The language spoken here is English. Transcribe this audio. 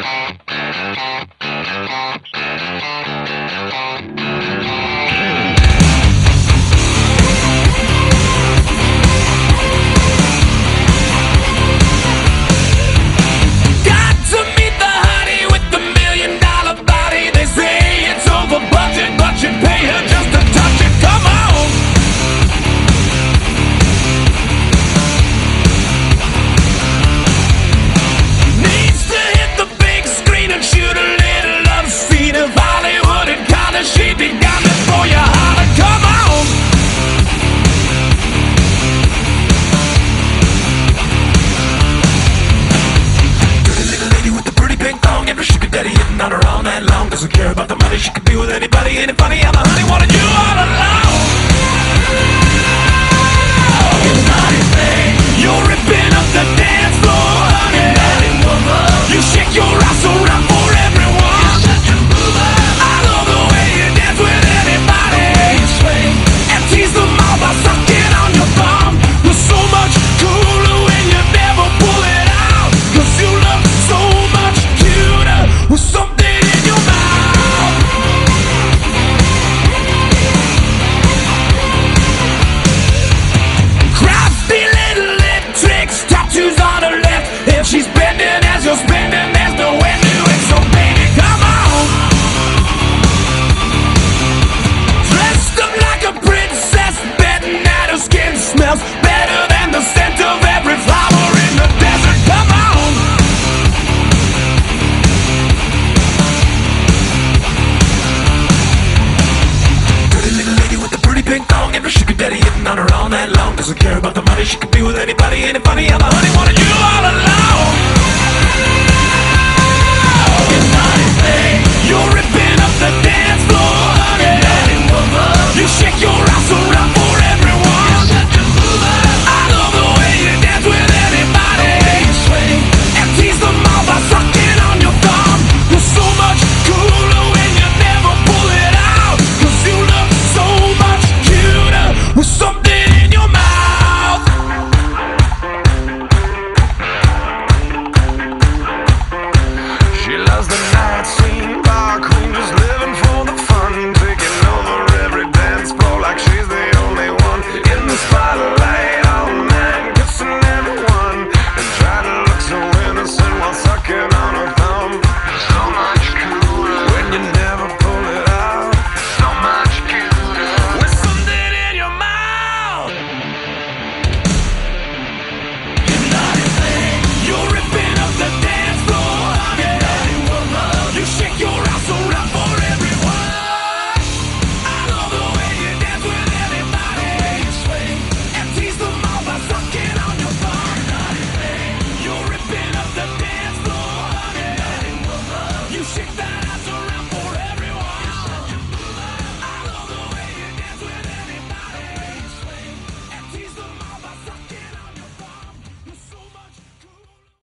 Got Doesn't care about the money, she could be with anybody Ain't it funny how the honey. Wanted you all she's bending as you're spending There's no end to it So baby come on Dressed up like a princess, betting that her skin smells better than the scent of every flower in the desert. Come on. Pretty little lady with the pretty pink thong, every sugar daddy hitting on her all night long. Doesn't care about the money, she could be with anybody. Ain't it funny how